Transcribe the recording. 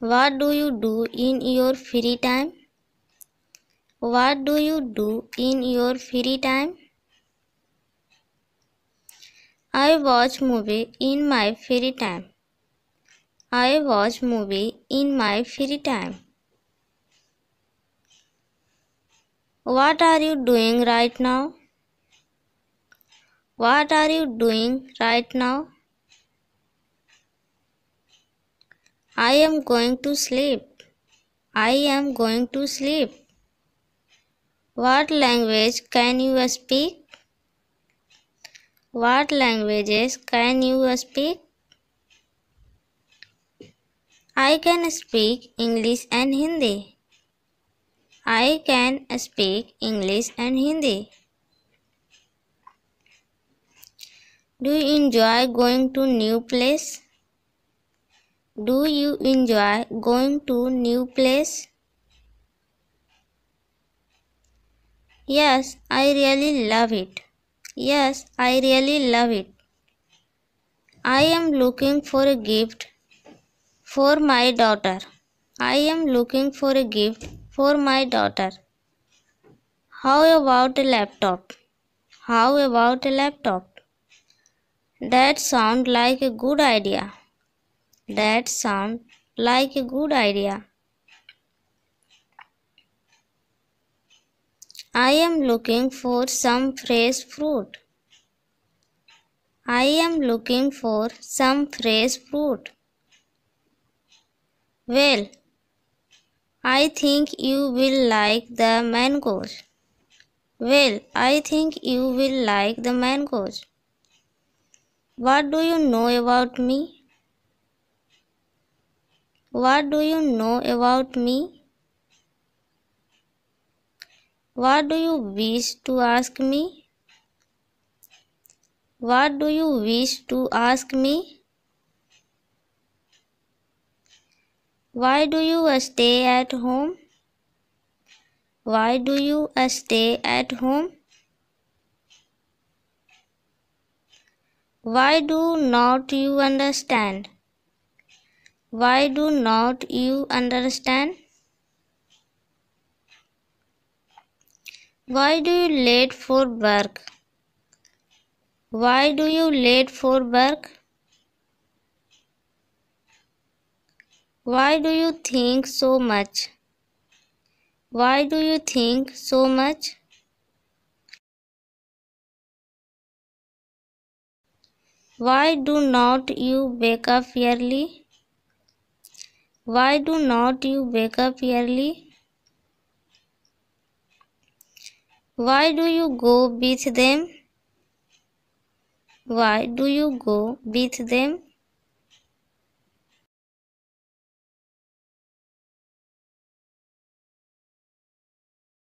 What do you do in your free time? What do you do in your free time? I watch movie in my free time. I watch movie in my free time. What are you doing right now? What are you doing right now? I am going to sleep. I am going to sleep. What language can you speak? What languages can you speak? I can speak English and Hindi. I can speak English and Hindi. Do you enjoy going to new place? Do you enjoy going to new place? Yes, I really love it. Yes, I really love it. I am looking for a gift for my daughter. I am looking for a gift for my daughter. How about a laptop? How about a laptop? That sounds like a good idea. That sounds like a good idea. I am looking for some fresh fruit. I am looking for some fresh fruit. Well, I think you will like the mangoes. Well, I think you will like the mangoes. What do you know about me? What do you know about me? What do you wish to ask me? What do you wish to ask me? Why do you stay at home? Why do you stay at home? Why do not you understand? Why do not you understand? Why do you late for work? Why do you late for work? Why do you think so much? Why do you think so much? Why do not you wake up early? Why do not you wake up early? Why do you go with them? Why do you go with them?